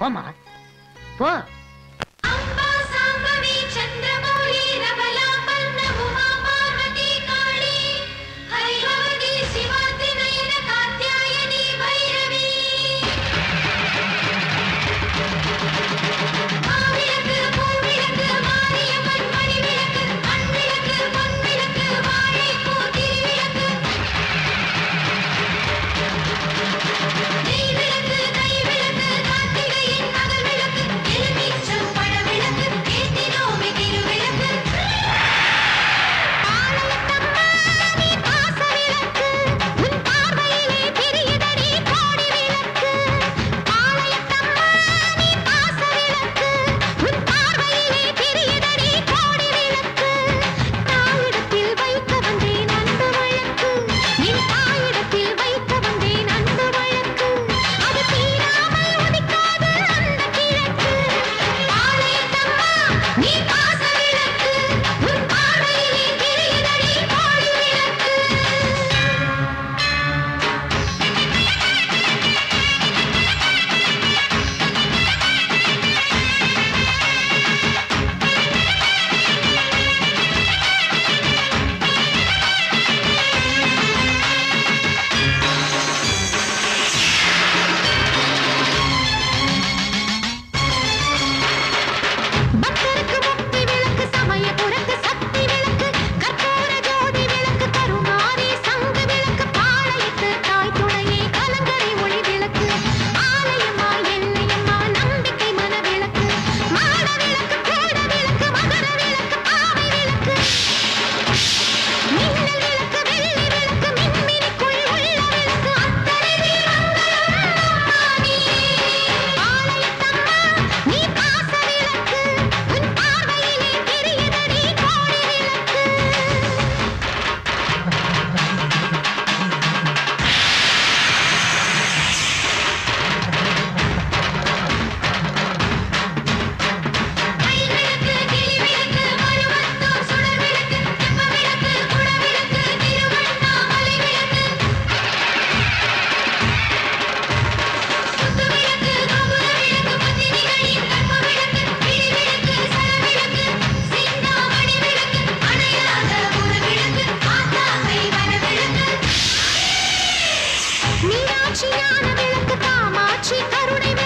пома. காமாட்சி ஞான விளக்கு காமாட்சி கருணை